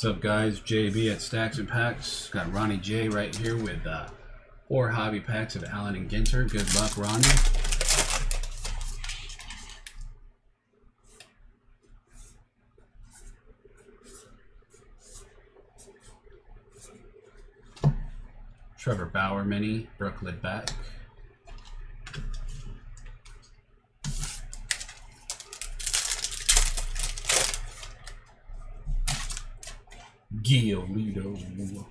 What's up, guys? JB at Staxx and Packz. Got Rony J right here with uh, four hobby packs of Allen and Ginter. Good luck, Rony. Trevor Bauer mini, Brooklyn back. Giolito.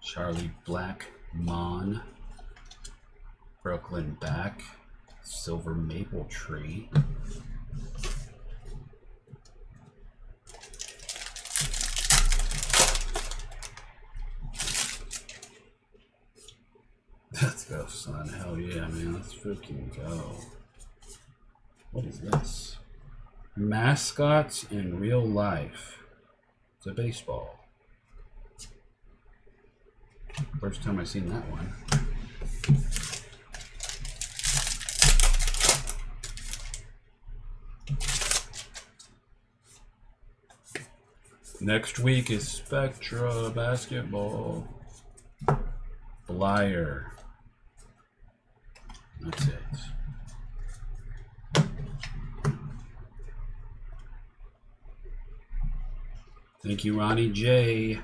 Charlie Black, Mon. Brooklyn back. Silver Maple Tree. Let's go, son. Hell yeah, man. Let's freaking go. What is this? Mascots in real life. It's a baseball. First time I've seen that one. Next week is Spectra basketball. Flyer. That's it. Thank you, Rony J.